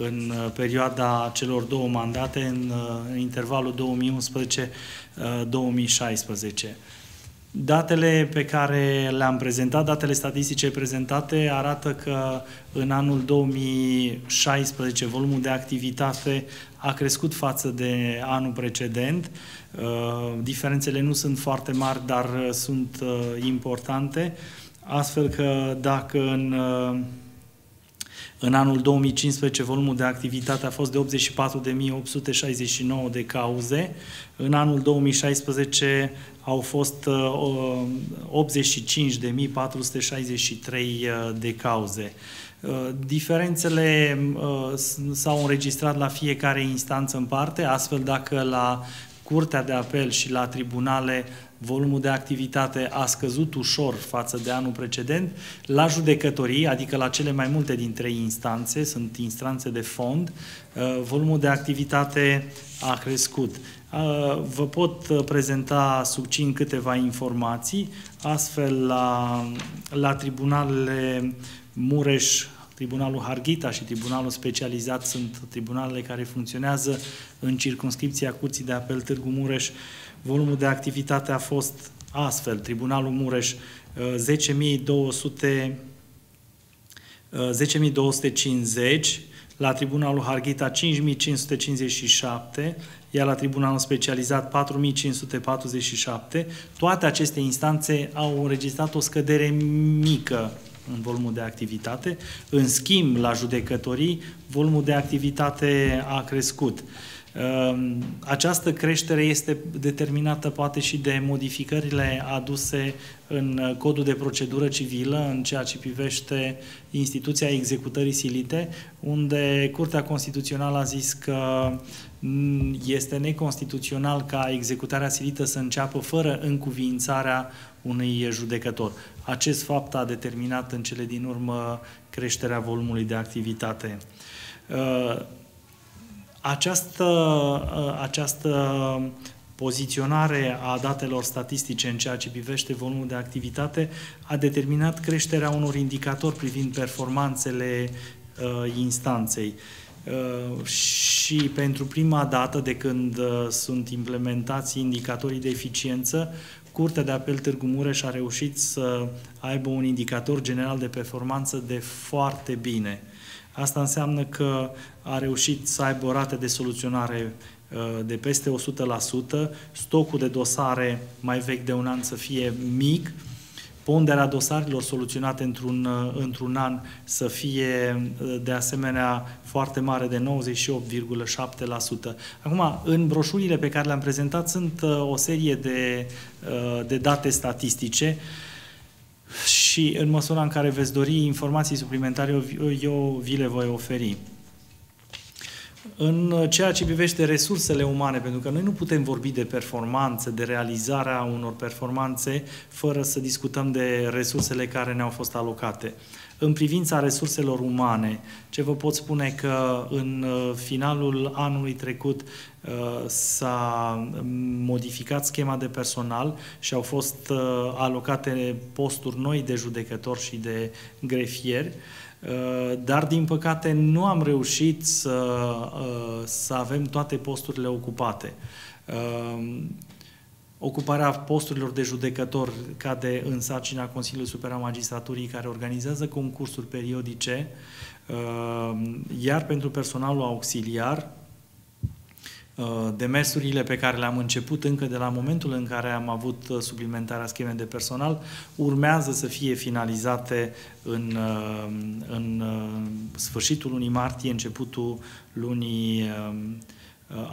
în perioada celor două mandate, în, în intervalul 2011-2016. Datele pe care le-am prezentat, datele statistice prezentate, arată că în anul 2016 volumul de activitate a crescut față de anul precedent. Uh, diferențele nu sunt foarte mari, dar sunt uh, importante, astfel că dacă în în anul 2015 volumul de activitate a fost de 84.869 de cauze. În anul 2016 au fost 85.463 uh, de cauze. Uh, diferențele uh, s-au înregistrat la fiecare instanță în parte, astfel dacă la Curtea de Apel și la tribunale volumul de activitate a scăzut ușor față de anul precedent. La judecătorii, adică la cele mai multe dintre instanțe, sunt instanțe de fond, uh, volumul de activitate a crescut. Uh, vă pot prezenta succint câteva informații, astfel la, la tribunalele Mureș, Tribunalul Harghita și Tribunalul Specializat sunt tribunalele care funcționează în circunscripția Curții de Apel Târgu Mureș. Volumul de activitate a fost astfel. Tribunalul Mureș 10.200 uh, 10.250, la Tribunalul Harghita 5.557, iar la Tribunalul Specializat 4.547. Toate aceste instanțe au înregistrat o scădere mică în volumul de activitate. În schimb, la judecătorii, volumul de activitate a crescut. Ehm, această creștere este determinată poate și de modificările aduse în codul de procedură civilă în ceea ce privește instituția executării silite, unde Curtea Constituțională a zis că este neconstituțional ca executarea silită să înceapă fără încuvințarea unui judecător. Acest fapt a determinat în cele din urmă creșterea volumului de activitate. Uh, această, uh, această poziționare a datelor statistice în ceea ce privește volumul de activitate a determinat creșterea unor indicatori privind performanțele uh, instanței. Uh, și pentru prima dată de când uh, sunt implementați indicatorii de eficiență, Curtea de Apel Târgu Mureș a reușit să aibă un indicator general de performanță de foarte bine. Asta înseamnă că a reușit să aibă o rată de soluționare uh, de peste 100%, stocul de dosare mai vechi de un an să fie mic, ponderea dosarelor soluționate într-un, uh, într-un an să fie uh, de asemenea foarte mare de 98,7%. Acum, în broșurile pe care le-am prezentat sunt o serie de, de date statistice și în măsura în care veți dori informații suplimentare, eu vi le voi oferi. În ceea ce privește resursele umane, pentru că noi nu putem vorbi de performanțe, de realizarea unor performanțe, fără să discutăm de resursele care ne-au fost alocate. În privința resurselor umane, ce vă pot spune că în uh, finalul anului trecut uh, s-a modificat schema de personal și au fost uh, alocate posturi noi de judecători și de grefieri, dar din păcate nu am reușit să, să avem toate posturile ocupate. Ocuparea posturilor de judecător cade în sarcina Consiliului Superior Magistraturii, care organizează concursuri periodice, uh, iar pentru personalul auxiliar, uh, demersurile pe care le-am început încă de la momentul în care am avut uh, suplimentarea schemei de personal urmează să fie finalizate în, în sfârșitul lunii martie, începutul lunii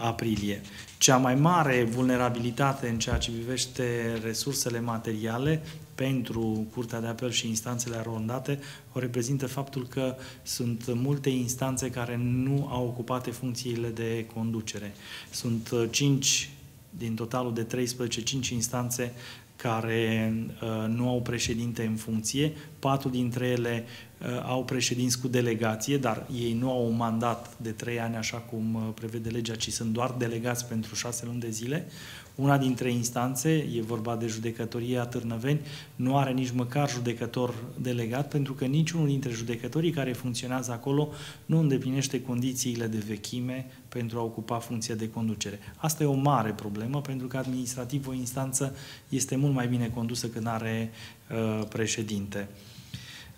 aprilie. Cea mai mare vulnerabilitate în ceea ce privește resursele materiale pentru Curtea de Apel și instanțele arondate o reprezintă faptul că sunt multe instanțe care nu au ocupate funcțiile de conducere. Sunt 5 din totalul de 13, 5 instanțe care uh, nu au președinte în funcție, patru dintre ele uh, au președinți cu delegație, dar ei nu au un mandat de trei ani, așa cum uh, prevede legea, ci sunt doar delegați pentru șase luni de zile. Una dintre instanțe, e vorba de judecătoria Târnăveni, nu are nici măcar judecător delegat, pentru că niciunul dintre judecătorii care funcționează acolo nu îndeplinește condițiile de vechime pentru a ocupa funcția de conducere. Asta e o mare problemă, pentru că administrativ o instanță este mult mai bine condusă când are uh, președinte.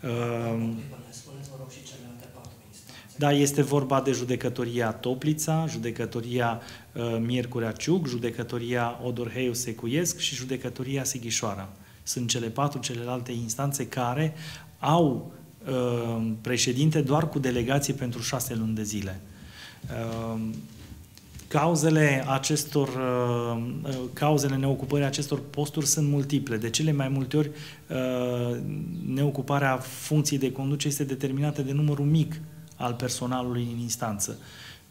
Uh, da, este vorba de judecătoria Toplița, judecătoria uh, Miercurea Ciuc, judecătoria Odorheiu Secuiesc și judecătoria Sighișoara. Sunt cele patru celelalte instanțe care au uh, președinte doar cu delegație pentru șase luni de zile. Uh, cauzele acestor, uh, uh, cauzele neocupării acestor posturi sunt multiple. De cele mai multe ori, uh, neocuparea funcției de conducere este determinată de numărul mic al personalului în instanță.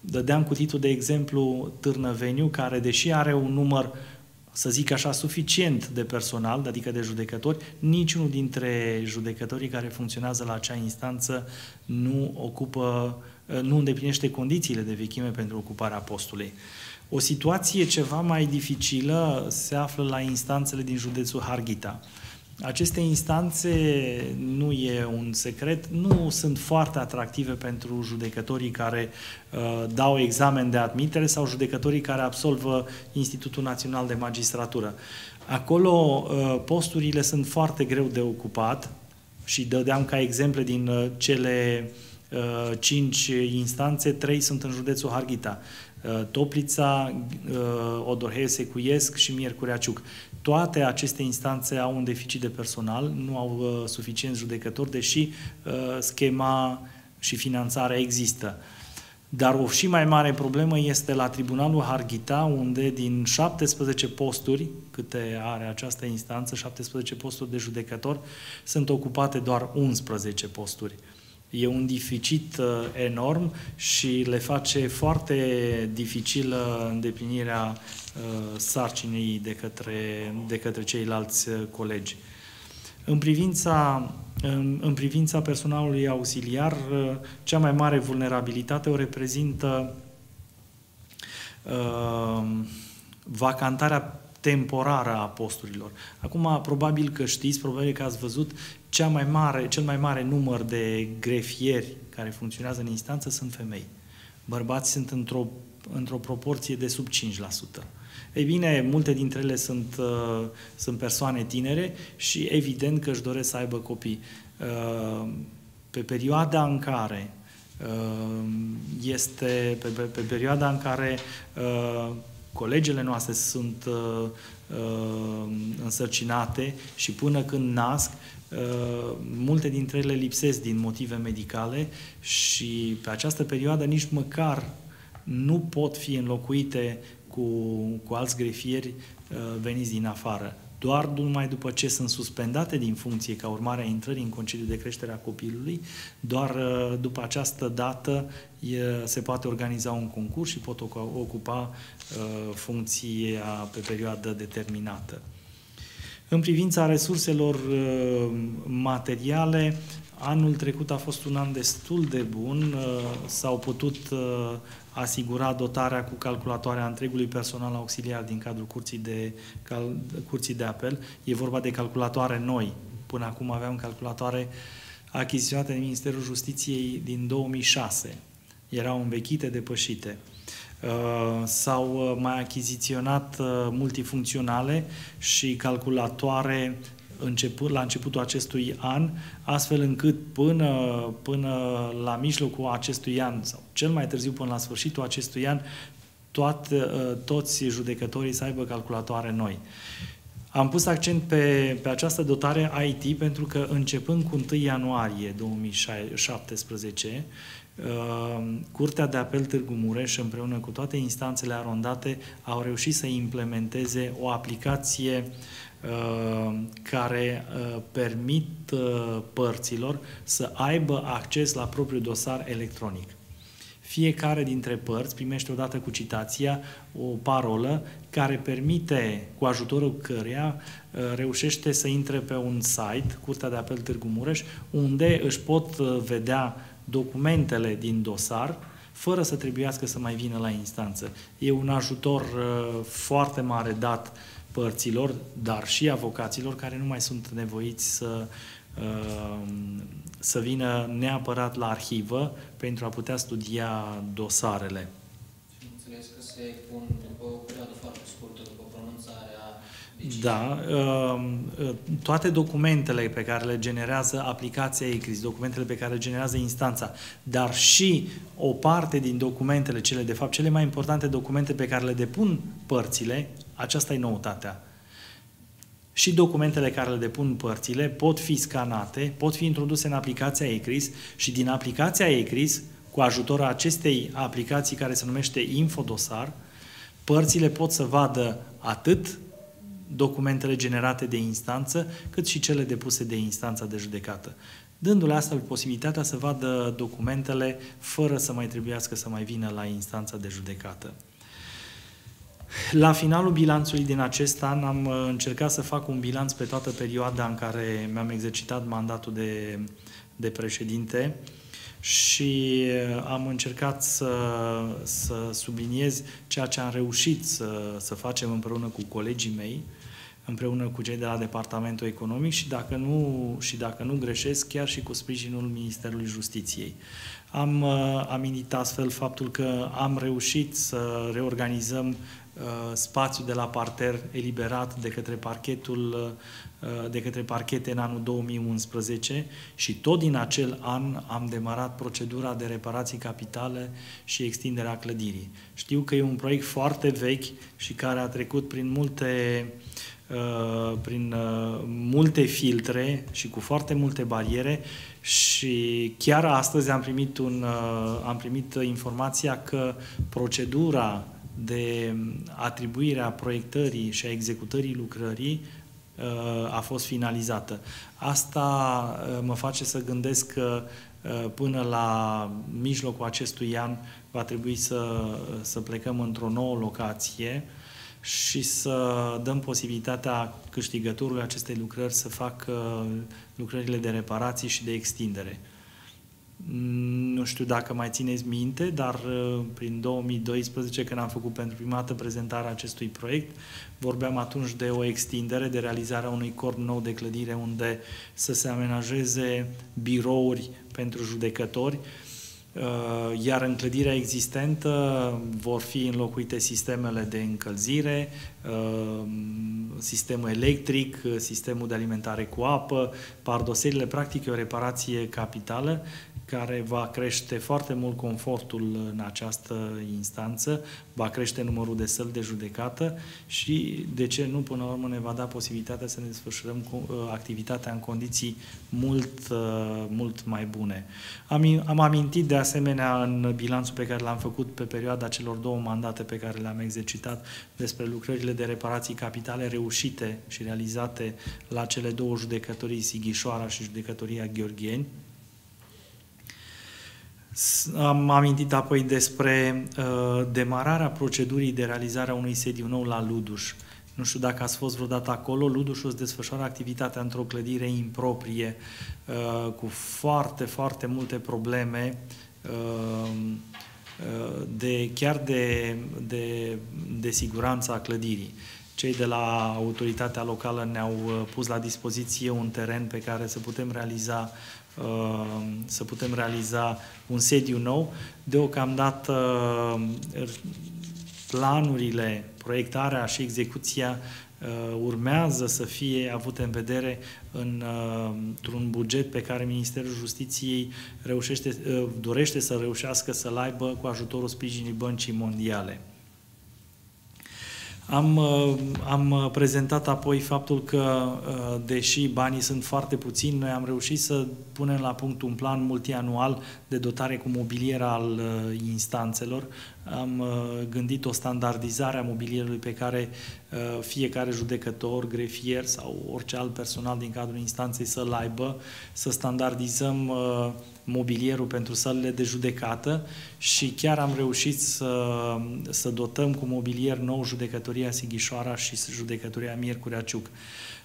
Dădeam cu titlul de exemplu Târnăveniu, care deși are un număr să zic așa, suficient de personal, adică de judecători, niciunul dintre judecătorii care funcționează la acea instanță nu ocupă, nu îndeplinește condițiile de vechime pentru ocuparea postului. O situație ceva mai dificilă se află la instanțele din județul Harghita. Aceste instanțe, nu e un secret, nu sunt foarte atractive pentru judecătorii care uh, dau examen de admitere sau judecătorii care absolvă Institutul Național de Magistratură. Acolo uh, posturile sunt foarte greu de ocupat și dădeam ca exemple din uh, cele uh, cinci instanțe, trei sunt în județul Harghita. Uh, Toplița, uh, Odorhei Secuiesc și Miercurea Ciuc. Toate aceste instanțe au un deficit de personal, nu au uh, suficient judecători, deși uh, schema și finanțarea există. Dar o și mai mare problemă este la Tribunalul Harghita, unde din 17 posturi, câte are această instanță, 17 posturi de judecător, sunt ocupate doar 11 posturi. E un deficit uh, enorm și le face foarte dificilă îndeplinirea uh, sarcinii de către, de către ceilalți uh, colegi. În privința, în, în privința personalului auxiliar, cea mai mare vulnerabilitate o reprezintă uh, vacantarea temporară a posturilor. Acum, probabil că știți, probabil că ați văzut, cea mai mare, cel mai mare număr de grefieri care funcționează în instanță sunt femei. Bărbați sunt într-o, într-o proporție de sub 5%. Ei bine, multe dintre ele sunt, uh, sunt persoane tinere și evident că își doresc să aibă copii. Uh, pe perioada în care uh, este pe, pe, pe perioada în care uh, colegele noastre sunt uh, uh, însărcinate și până când nasc, uh, multe dintre ele lipsesc din motive medicale și pe această perioadă nici măcar nu pot fi înlocuite cu, cu alți grefieri uh, veniți din afară doar numai după ce sunt suspendate din funcție ca urmare a intrării în concediu de creștere a copilului, doar uh, după această dată se poate organiza un concurs și pot ocupa uh, funcția pe perioadă determinată. În privința resurselor uh, materiale, anul trecut a fost un an destul de bun, s-au putut asigura dotarea cu calculatoare a întregului personal auxiliar din cadrul curții de, cal, curții de apel. E vorba de calculatoare noi. Până acum aveam calculatoare achiziționate de Ministerul Justiției din 2006. Erau învechite, depășite. Uh, s-au uh, mai achiziționat uh, multifuncționale și calculatoare început, la începutul acestui an, astfel încât până, până la mijlocul acestui an, sau cel mai târziu până la sfârșitul acestui an, toate, uh, toți judecătorii să aibă calculatoare noi. Am pus accent pe, pe această dotare IT pentru că începând cu 1 ianuarie 2017, uh, Curtea de Apel Târgu Mureș împreună cu toate instanțele arondate au reușit să implementeze o aplicație Uh, care uh, permit uh, părților să aibă acces la propriul dosar electronic. fiecare dintre părți primește odată cu citația o parolă care permite, cu ajutorul căreia uh, reușește să intre pe un site, Curtea de Apel Târgu Mureș, unde își pot uh, vedea documentele din dosar, fără să trebuiască să mai vină la instanță. E un ajutor uh, foarte mare dat părților, dar și avocaților care nu mai sunt nevoiți să să vină neapărat la arhivă pentru a putea studia dosarele. Și înțeles că se pun după o perioadă foarte scurtă, după pronunțarea Da, um, toate documentele pe care le generează aplicația ECRIS, documentele pe care le generează instanța, dar și o parte din documentele, cele de fapt cele mai importante documente pe care le depun părțile, aceasta e noutatea și documentele care le depun părțile pot fi scanate, pot fi introduse în aplicația ECRIS și din aplicația ECRIS, cu ajutorul acestei aplicații care se numește Infodosar, părțile pot să vadă atât documentele generate de instanță, cât și cele depuse de instanța de judecată, dându-le astfel posibilitatea să vadă documentele fără să mai trebuiască să mai vină la instanța de judecată. La finalul bilanțului din acest an am uh, încercat să fac un bilanț pe toată perioada în care mi-am exercitat mandatul de, de președinte și uh, am încercat să, să subliniez ceea ce am reușit să, să facem împreună cu colegii mei, împreună cu cei de la Departamentul Economic și dacă nu, și dacă nu greșesc, chiar și cu sprijinul Ministerului Justiției. Am uh, amintit astfel faptul că am reușit să reorganizăm Uh, spațiu de la parter eliberat de către parchetul uh, de către parchete în anul 2011 și tot din acel an am demarat procedura de reparații capitale și extinderea clădirii. Știu că e un proiect foarte vechi și care a trecut prin multe uh, prin multe filtre și cu foarte multe bariere și chiar astăzi am primit, un, am primit informația că procedura de atribuirea proiectării și a executării lucrării uh, a fost finalizată. Asta uh, mă face să gândesc că uh, până la mijlocul acestui an va trebui să, să plecăm într-o nouă locație și să dăm posibilitatea câștigătorului acestei lucrări să facă lucrările de reparații și de extindere. Nu știu dacă mai țineți minte, dar uh, prin 2012, când am făcut pentru prima dată prezentarea acestui proiect, vorbeam atunci de o extindere, de realizarea unui corp nou de clădire unde să se amenajeze birouri pentru judecători, uh, iar în clădirea existentă vor fi înlocuite sistemele de încălzire, uh, sistemul electric, sistemul de alimentare cu apă, pardoserile, practic o reparație capitală care va crește foarte mult confortul în această instanță, va crește numărul de săli de judecată și, de ce nu, până la urmă ne va da posibilitatea să ne desfășurăm ă, activitatea în condiții mult, ă, mult mai bune. Am, am amintit de asemenea în bilanțul pe care l-am făcut pe perioada celor două mandate pe care le-am exercitat despre lucrările de reparații capitale reușite și realizate la cele două judecătorii Sighișoara și judecătoria Gheorgheni, am amintit apoi despre uh, demararea procedurii de realizare a unui sediu nou la Luduș. Nu știu dacă ați fost vreodată acolo, Ludușul îți desfășoară activitatea într-o clădire improprie, uh, cu foarte, foarte multe probleme, uh, uh, de, chiar de, de, de siguranța clădirii. Cei de la autoritatea locală ne-au uh, pus la dispoziție un teren pe care să putem realiza Uh, să putem realiza un sediu nou. Deocamdată uh, planurile, proiectarea și execuția uh, urmează să fie avute în vedere în, într-un buget pe care Ministerul Justiției reușește, dorește să reușească să-l aibă cu ajutorul sprijinii băncii mondiale. Am, uh, am prezentat apoi faptul că, uh, deși banii sunt foarte puțini, noi am reușit să punem la punct un plan multianual de dotare cu mobilier al uh, instanțelor. Am gândit o standardizare a mobilierului pe care fiecare judecător, grefier sau orice alt personal din cadrul instanței să-l aibă, să standardizăm mobilierul pentru sălile de judecată și chiar am reușit să, să dotăm cu mobilier nou judecătoria Sighișoara și judecătoria Miercurea Ciuc.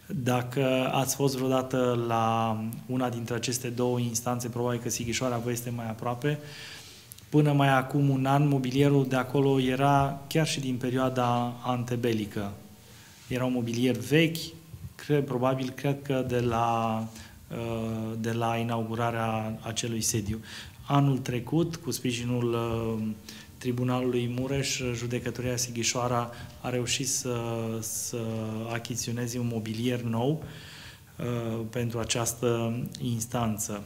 Dacă ați fost vreodată la una dintre aceste două instanțe, probabil că Sighișoara vă este mai aproape, Până mai acum un an, mobilierul de acolo era chiar și din perioada antebelică. Era un mobilier vechi, cred, probabil cred că de la Uh, de la inaugurarea acelui sediu. Anul trecut, cu sprijinul uh, Tribunalului Mureș, judecătoria Sighișoara a reușit să, să achiziționeze un mobilier nou uh, pentru această instanță.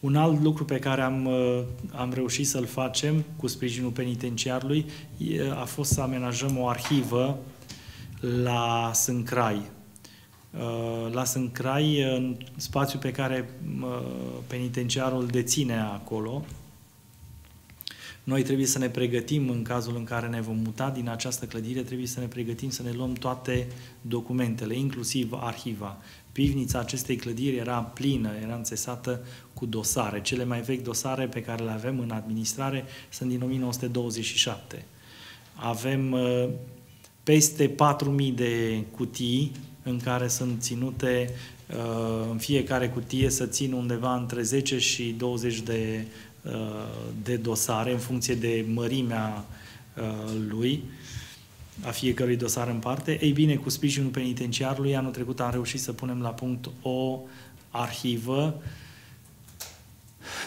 Un alt lucru pe care am, am reușit să-l facem cu sprijinul penitenciarului a fost să amenajăm o arhivă la Sâncrai, Uh, las în crai în spațiu pe care uh, penitenciarul deține acolo. Noi trebuie să ne pregătim în cazul în care ne vom muta din această clădire, trebuie să ne pregătim să ne luăm toate documentele, inclusiv arhiva. Pivnița acestei clădiri era plină, era înțesată cu dosare. Cele mai vechi dosare pe care le avem în administrare sunt din 1927. Avem uh, peste 4.000 de cutii în care sunt ținute uh, în fiecare cutie să țin undeva între 10 și 20 de, uh, de dosare în funcție de mărimea uh, lui, a fiecărui dosar în parte. Ei bine, cu sprijinul penitenciarului, anul trecut am reușit să punem la punct o arhivă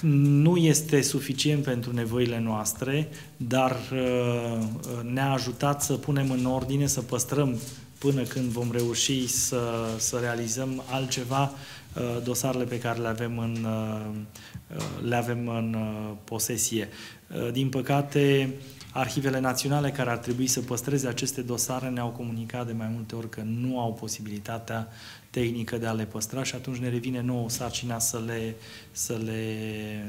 nu este suficient pentru nevoile noastre, dar ne-a ajutat să punem în ordine, să păstrăm până când vom reuși să, să realizăm altceva, uh, dosarele pe care le avem în, uh, uh, le avem în posesie. Din păcate, arhivele naționale care ar trebui să păstreze aceste dosare ne-au comunicat de mai multe ori că nu au posibilitatea tehnică de a le păstra și atunci ne revine nouă sarcina să le, să le,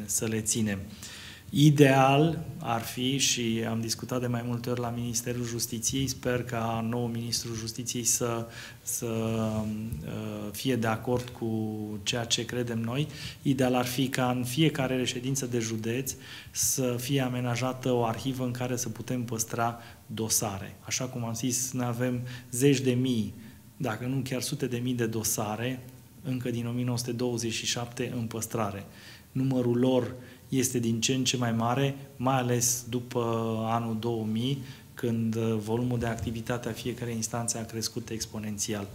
să le ținem. Ideal ar fi, și am discutat de mai multe ori la Ministerul Justiției, sper ca nou Ministrul Justiției să, să uh, fie de acord cu ceea ce credem noi, ideal ar fi ca în fiecare reședință de județ să fie amenajată o arhivă în care să putem păstra dosare. Așa cum am zis, noi avem zeci de mii, dacă nu chiar sute de mii de dosare, încă din 1927 în păstrare. Numărul lor este din ce în ce mai mare, mai ales după anul 2000, când uh, volumul de activitate a fiecarei instanțe a crescut exponențial.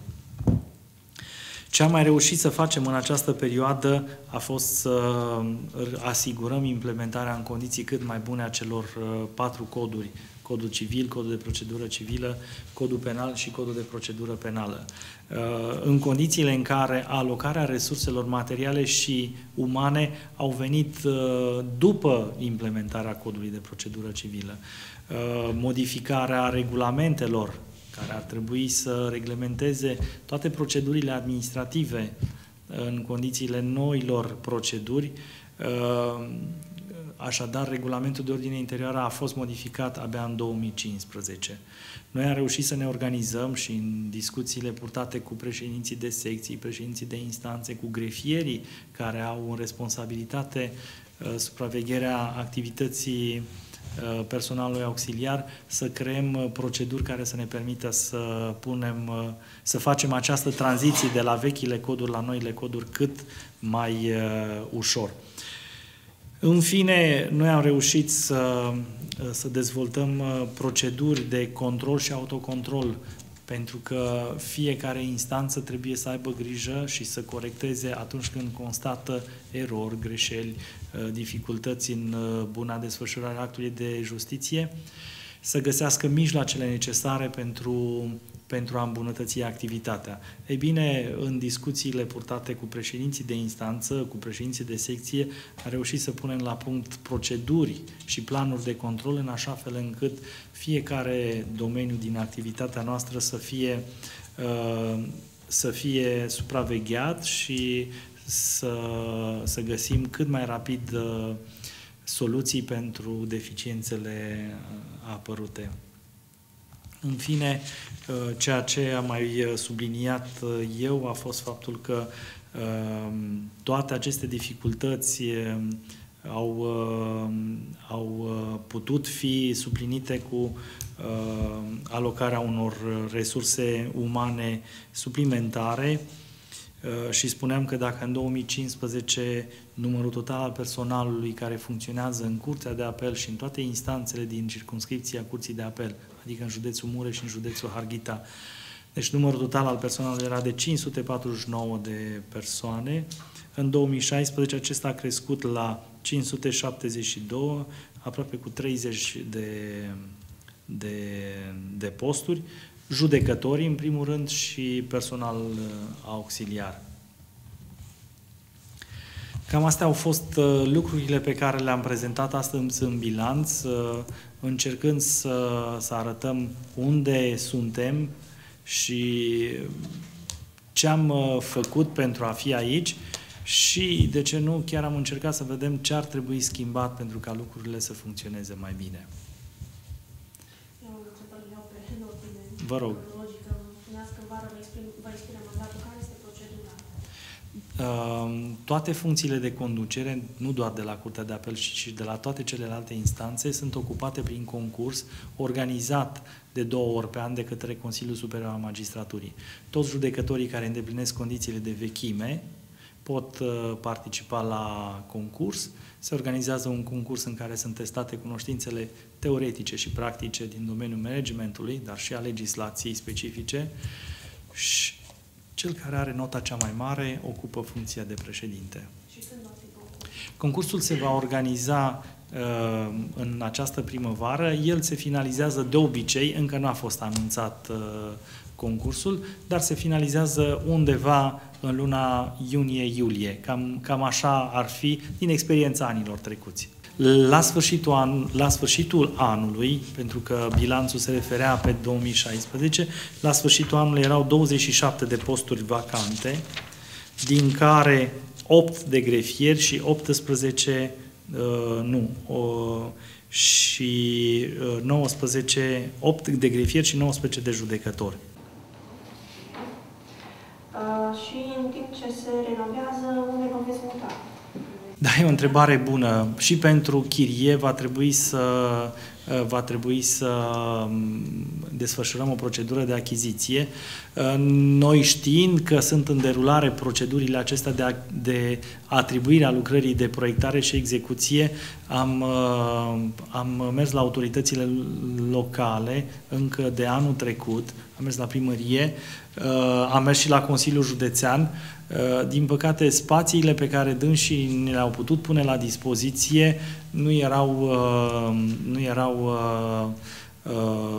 Ce am mai reușit să facem în această perioadă a fost să uh, asigurăm implementarea în condiții cât mai bune a celor uh, patru coduri codul civil, codul de procedură civilă, codul penal și codul de procedură penală. Uh, în condițiile în care alocarea resurselor materiale și umane au venit uh, după implementarea codului de procedură civilă, uh, modificarea regulamentelor care ar trebui să reglementeze toate procedurile administrative în condițiile noilor proceduri, Așadar, regulamentul de ordine interioară a fost modificat abia în 2015. Noi am reușit să ne organizăm și în discuțiile purtate cu președinții de secții, președinții de instanțe, cu grefierii care au în responsabilitate uh, supravegherea activității uh, personalului auxiliar, să creăm uh, proceduri care să ne permită să punem, uh, să facem această tranziție de la vechile coduri la noile coduri cât mai uh, ușor. În fine, noi am reușit să, să dezvoltăm uh, proceduri de control și autocontrol pentru că fiecare instanță trebuie să aibă grijă și să corecteze atunci când constată erori, greșeli, uh, dificultăți în uh, buna desfășurare a actului de justiție, să găsească mijloacele necesare pentru pentru a îmbunătăți activitatea. Ei bine, în discuțiile purtate cu președinții de instanță, cu președinții de secție, a reușit să punem la punct proceduri și planuri de control în așa fel încât fiecare domeniu din activitatea noastră să fie, uh, să fie supravegheat și să, să găsim cât mai rapid uh, soluții pentru deficiențele apărute. În fine, uh, ceea ce am mai uh, subliniat uh, eu a fost faptul că toate aceste dificultăți au, au putut fi suplinite cu alocarea unor resurse umane suplimentare. Și spuneam că dacă în 2015 numărul total al personalului care funcționează în Curtea de Apel și în toate instanțele din circunscripția Curții de Apel adică în județul Mureș și în județul Harghita. Deci numărul total al persoanelor era de 549 de persoane. În 2016 acesta a crescut la 572, aproape cu 30 de, de, de posturi, judecători în primul rând și personal uh, auxiliar. Cam astea au fost uh, lucrurile pe care le-am prezentat astăzi în bilanț, uh, încercând să, să arătăm unde suntem și ce am uh, făcut pentru a fi aici și, de ce nu, chiar am încercat să vedem ce ar trebui schimbat pentru ca lucrurile să funcționeze mai bine. Vă rog. Toate funcțiile de conducere, nu doar de la Curtea de Apel, ci de la toate celelalte instanțe, sunt ocupate prin concurs organizat de două ori pe an de către Consiliul Superior al Magistraturii. Toți judecătorii care îndeplinesc condițiile de vechime pot uh, participa la concurs. Se organizează un concurs în care sunt testate cunoștințele teoretice și practice din domeniul managementului, dar și a legislației specifice și cel care are nota cea mai mare ocupă funcția de președinte. Și când va fi concursul? Concursul se va organiza uh, în această primăvară. El se finalizează de obicei, încă nu a fost anunțat uh, concursul, dar se finalizează undeva în luna iunie-iulie. Cam, cam așa ar fi din experiența anilor trecuți. La sfârșitul, an, la sfârșitul anului, pentru că bilanțul se referea pe 2016, la sfârșitul anului erau 27 de posturi vacante, din care 8 de grefieri și 18 uh, nu, uh, și uh, 19, 8 de grefieri și 19 de judecători. Uh, și în timp ce se renovează, unde vă veți muta? Da, e o întrebare bună. Și pentru chirie va trebui să uh, va trebui să um, desfășurăm o procedură de achiziție. Uh, noi știind că sunt în derulare procedurile acestea de, de atribuire a lucrării de proiectare și execuție, am, uh, am mers la autoritățile locale încă de anul trecut, am mers la primărie, am mers și la Consiliul Județean, Uh, din păcate, spațiile pe care dânsii ne le-au putut pune la dispoziție nu erau, uh, nu erau uh,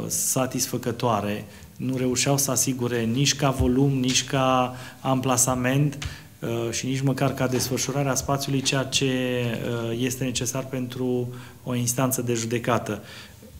satisfăcătoare. Nu reușeau să asigure nici ca volum, nici ca amplasament și nici măcar ca desfășurarea spațiului ceea ce este necesar pentru o instanță de judecată.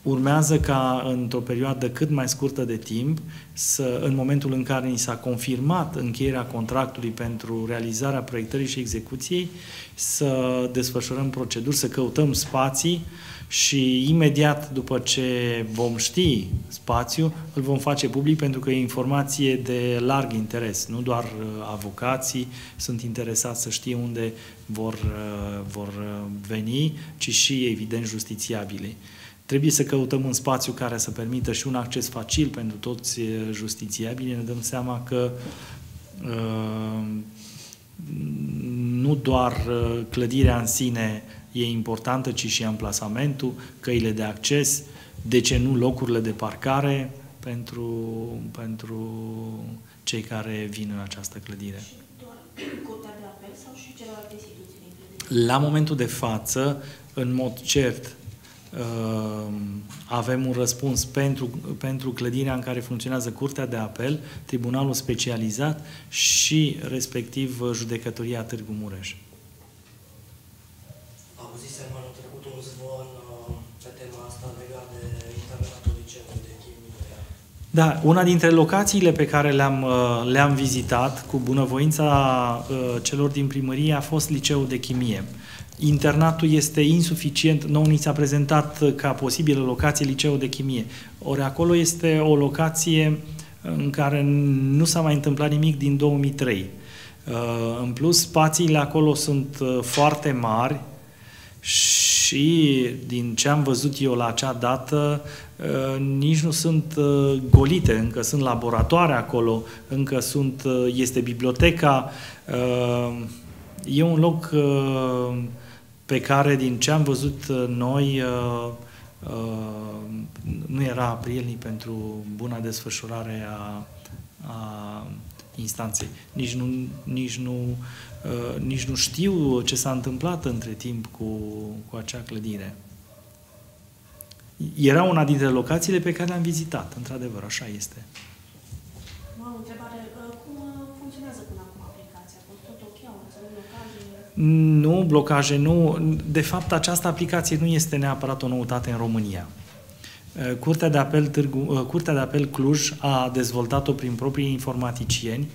Urmează ca într-o perioadă cât mai scurtă de timp, să, în momentul în care ni s-a confirmat încheierea contractului pentru realizarea proiectării și execuției, să desfășurăm proceduri, să căutăm spații și imediat după ce vom ști spațiu, îl vom face public pentru că e informație de larg interes. Nu doar uh, avocații sunt interesați să știe unde vor, uh, vor uh, veni, ci și, evident, justițiabili. Trebuie să căutăm un spațiu care să permită și un acces facil pentru toți justițiabili. Ne dăm seama că uh, nu doar uh, clădirea în sine e importantă, ci și amplasamentul, căile de acces, de ce nu locurile de parcare pentru, pentru cei care vin în această clădire. La momentul de față, în mod cert, uh, avem un răspuns pentru, pentru clădirea în care funcționează Curtea de Apel, Tribunalul Specializat și respectiv Judecătoria Târgu Mureș. Auzisem anul trecut un zvon uh, pe tema asta legat de internatul liceului de chimie. Da, una dintre locațiile pe care le-am, uh, le-am vizitat cu bunăvoința uh, celor din primărie a fost liceul de chimie. Internatul este insuficient, nou ni s-a prezentat ca posibilă locație liceul de chimie. Ori acolo este o locație în care nu s-a mai întâmplat nimic din 2003. În plus, spațiile acolo sunt foarte mari, și din ce am văzut eu la acea dată, uh, nici nu sunt uh, golite, încă sunt laboratoare acolo, încă sunt, uh, este biblioteca. E un loc pe care, din ce am văzut noi, nu era prielnic pentru buna desfășurare a, a instanței. Nici nu, nici nu Uh, nici nu știu ce s-a întâmplat între timp cu, cu acea clădire. Era una dintre locațiile pe care le-am vizitat, într-adevăr, așa este. Am o întrebare. Uh, cum uh, funcționează până acum aplicația? Tot ok? Au blocaje? Nu, blocaje nu. De fapt, această aplicație nu este neapărat o noutate în România. Curtea de Apel, Târgu, Curtea de Apel Cluj a dezvoltat-o prin proprii informaticieni,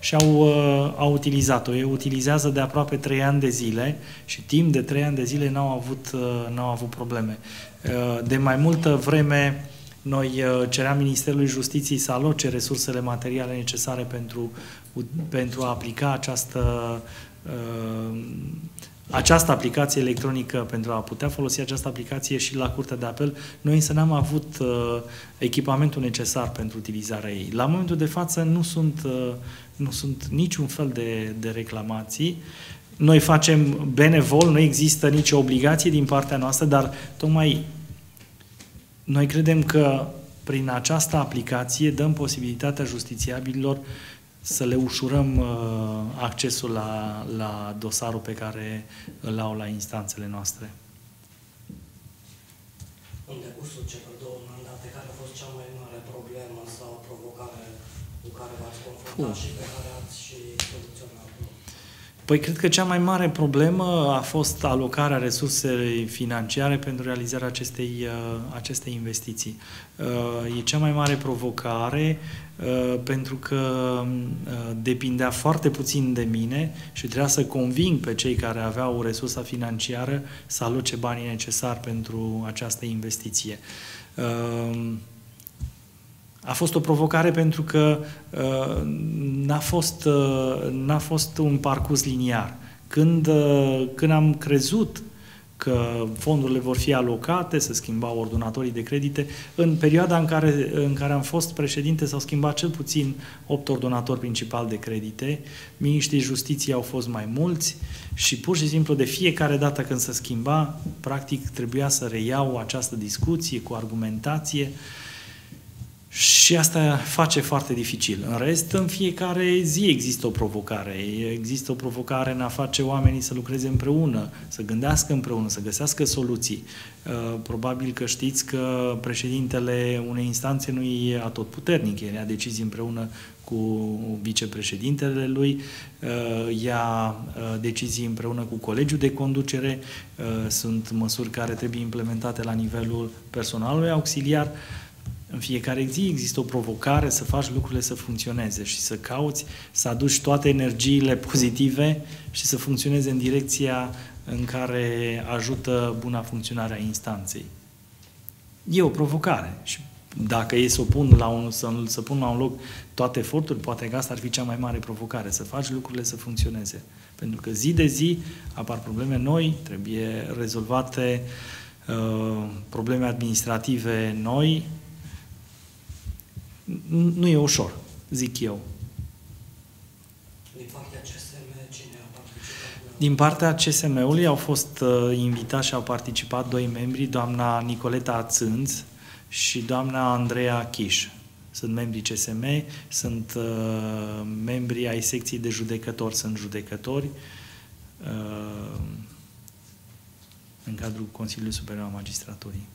și au, uh, au utilizat-o. Ei utilizează de aproape 3 ani de zile și timp de 3 ani de zile n-au avut, uh, n-au avut probleme. Uh, de mai multă vreme noi ceream Ministerului Justiției să aloce resursele materiale necesare pentru, pentru a aplica această această aplicație electronică, pentru a putea folosi această aplicație și la Curtea de Apel, noi însă n-am avut uh, echipamentul necesar pentru utilizarea ei. La momentul de față nu sunt, uh, nu sunt niciun fel de, de reclamații. Noi facem benevol, nu există nicio obligație din partea noastră, dar tocmai noi credem că prin această aplicație dăm posibilitatea justițiabililor să le ușurăm uh, accesul la, la dosarul pe care îl au la instanțele noastre. În decursul celor două mandate, care a fost cea mai mare problemă sau provocare cu care v-ați confruntat uh. și pe care ați și soluționat? Păi cred că cea mai mare problemă a fost alocarea resursei financiare pentru realizarea acestei, uh, acestei investiții. Uh, e cea mai mare provocare uh, pentru că depindea foarte puțin de mine și trebuia să conving pe cei care aveau resursa financiară să aloce banii necesari pentru această investiție. A fost o provocare pentru că uh, n-a, fost, uh, n-a fost un parcurs liniar. Când, uh, când am crezut că fondurile vor fi alocate, să schimbau ordonatorii de credite. În perioada în care, în care am fost președinte s-au schimbat cel puțin 8 ordonatori principali de credite, miniștrii justiției au fost mai mulți și pur și simplu de fiecare dată când se schimba, practic trebuia să reiau această discuție cu argumentație uh, și asta face foarte dificil. În rest, în fiecare zi există o provocare. Există o provocare în a face oamenii să lucreze împreună, să gândească împreună, să găsească soluții. Uh, probabil că știți că președintele unei instanțe nu e atotputernic, el ia decizii împreună cu vicepreședintele lui, uh, ia uh, decizii împreună cu colegiul de conducere, sunt măsuri care trebuie implementate la nivelul personalului auxiliar, în fiecare zi există o provocare să faci lucrurile să funcționeze și să cauți să aduci toate energiile pozitive și să funcționeze în direcția în care ajută buna funcționare a instanței. E o provocare și dacă e să o pun la un, să, să pun la un loc toate eforturile, poate că asta ar fi cea mai mare provocare, să faci lucrurile să funcționeze. Pentru că zi de zi apar probleme noi, trebuie rezolvate uh, probleme administrative noi, nu e ușor, zic eu. Din partea CSM, cine a participat? Din partea CSM-ului au fost uh, invitați și au participat doi membri, doamna Nicoleta Ațânț și doamna Andreea Chiș. Sunt membrii CSM, sunt uh, membri ai secției de judecători, sunt judecători. Uh, în cadrul Consiliului Superior al Magistraturii.